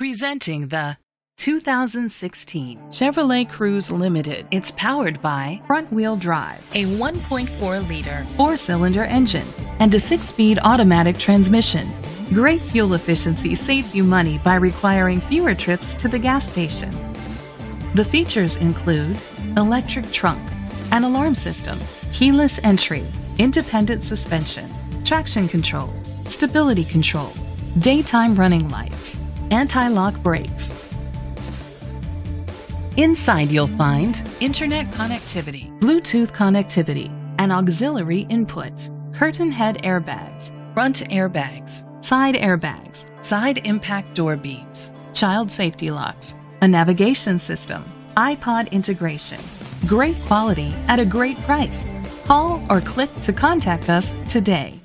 Presenting the 2016 Chevrolet Cruze Limited. It's powered by front-wheel drive, a 1.4-liter four-cylinder engine, and a six-speed automatic transmission. Great fuel efficiency saves you money by requiring fewer trips to the gas station. The features include electric trunk, an alarm system, keyless entry, independent suspension, traction control, stability control, daytime running lights, anti-lock brakes. Inside you'll find internet connectivity, Bluetooth connectivity, an auxiliary input, curtain head airbags, front airbags, side airbags, side impact door beams, child safety locks, a navigation system, iPod integration. Great quality at a great price. Call or click to contact us today.